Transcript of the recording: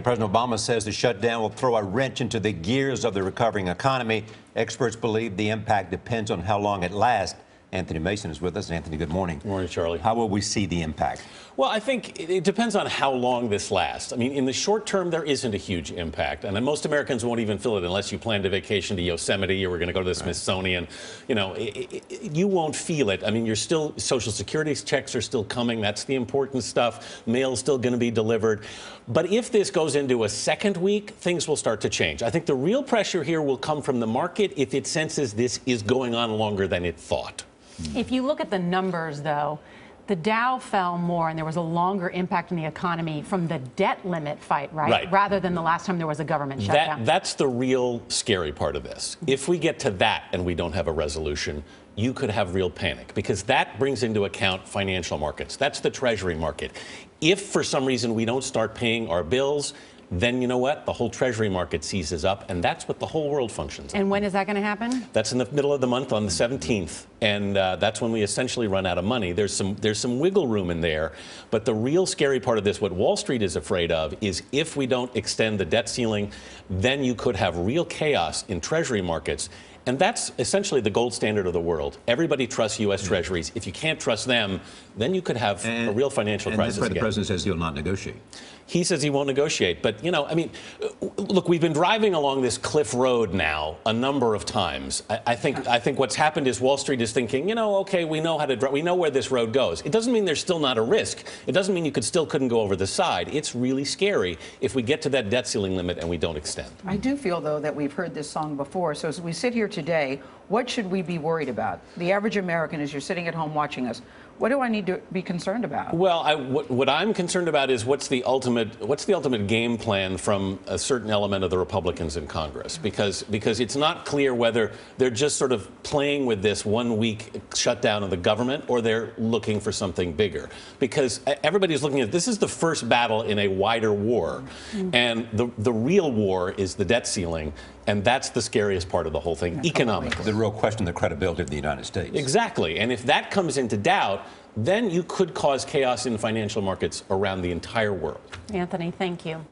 President Obama says the shutdown will throw a wrench into the gears of the recovering economy. Experts believe the impact depends on how long it lasts. Anthony Mason is with us. Anthony, good morning. Good morning, Charlie. How will we see the impact? Well, I think it- it depends on how long this lasts. I mean, in the short term, there isn't a huge impact, and then most Americans won't even feel it unless you planned a vacation to Yosemite or we're going to go to the Smithsonian. You know, i i you won't feel it. I mean, you're still Social Security checks are still coming. That's the important stuff. Mail's still going to be delivered. But if this goes into a second week, things will start to change. I think the real pressure here will come from the market if it senses this is going on longer than it thought. Mm. If you look at the numbers, though, the Dow fell more and there was a longer impact on the economy from the debt limit fight, right? Right. Rather than the last time there was a government That, shutdown. that's the real scary part of this. Mm-hmm. If we get to that and we don't have a resolution, you could have real panic because that brings into account financial markets. That's the treasury market. If for some reason we don't start paying our bills, then you know what? The whole treasury market seizes up, and that's what the whole world functions on. and when is that going to happen? That's in the middle of the month on the 17th, and uh, that's when we essentially run out of money. There's some there's some wiggle room in there, but the real scary part of this, what Wall Street is afraid of, is if we don't extend the debt ceiling, then you could have real chaos in Treasury markets. And that's essentially the gold standard of the world. Everybody trusts U.S. Mm. Treasuries. If you can't trust them, then you could have a real financial and crisis that's why the again. president says he'll not negotiate. He says he won't negotiate. But, you know, I mean, look, we've been driving along this cliff road now a number of times. I, I think I think what's happened is Wall Street is thinking, you know, okay, we know how to, dri- we know where this road goes. It doesn't mean there's still not a risk. It doesn't mean you could still couldn't go over the side. It's really scary if we get to that debt ceiling limit and we don't extend. I do feel, though, that we've heard this song before. So as we sit here today, what should we be worried about? The average American, as you're sitting at home watching us, what do I need to be concerned about? Well, I, what, what I'm concerned about is what's the ultimate what's the ultimate game plan from a certain element of the Republicans in Congress because because it's not clear whether they're just sort of playing with this one week shutdown of the government or they're looking for something bigger because everybody's looking at this is the first battle in a wider war mm-hmm. and the the real war is the debt ceiling and that's the scariest part of the whole thing economically. The real question, the credibility of the United States. Exactly. And if that comes into doubt, then you could cause chaos in financial markets around the entire world. Anthony, thank you.